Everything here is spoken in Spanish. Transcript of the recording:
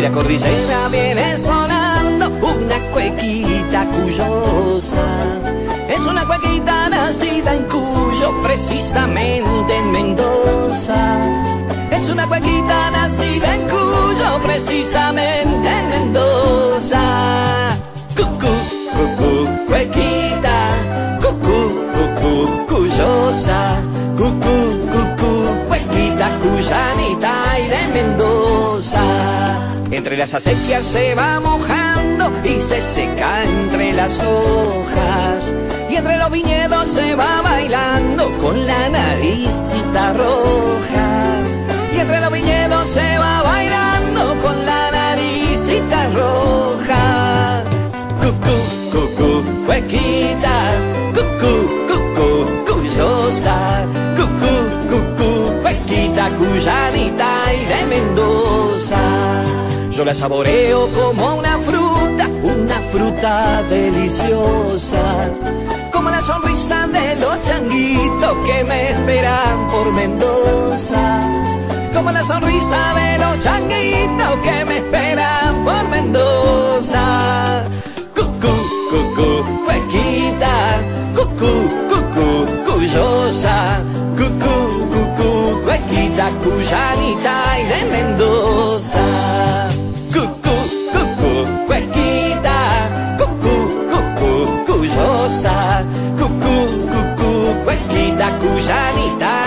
la cordillera viene sonando una cuequita cuyosa. Es una cuequita nacida en Cuyo, precisamente en Mendoza. Es una cuequita nacida en Cuyo, precisamente en Mendoza. Cucú, cucú, cuequita, cucú, cucú, cuyosa. Cucú, cucú, cuequita, cuyanita. Entre las acequias se va mojando y se seca entre las hojas. Y entre los viñedos se va bailando con la naricita roja. Y entre los viñedos se va bailando con la naricita roja. Cucú, cucú, cuequita, cucú, La saboreo como una fruta, una fruta deliciosa. Como la sonrisa de los changuitos que me esperan por Mendoza. Como la sonrisa de los changuitos que me esperan por Mendoza. Cucú, cucú, cuequita, cucú, cucú, cuyosa, cucú, cucú, cuequita, cuyanita y de Mendoza. já me dá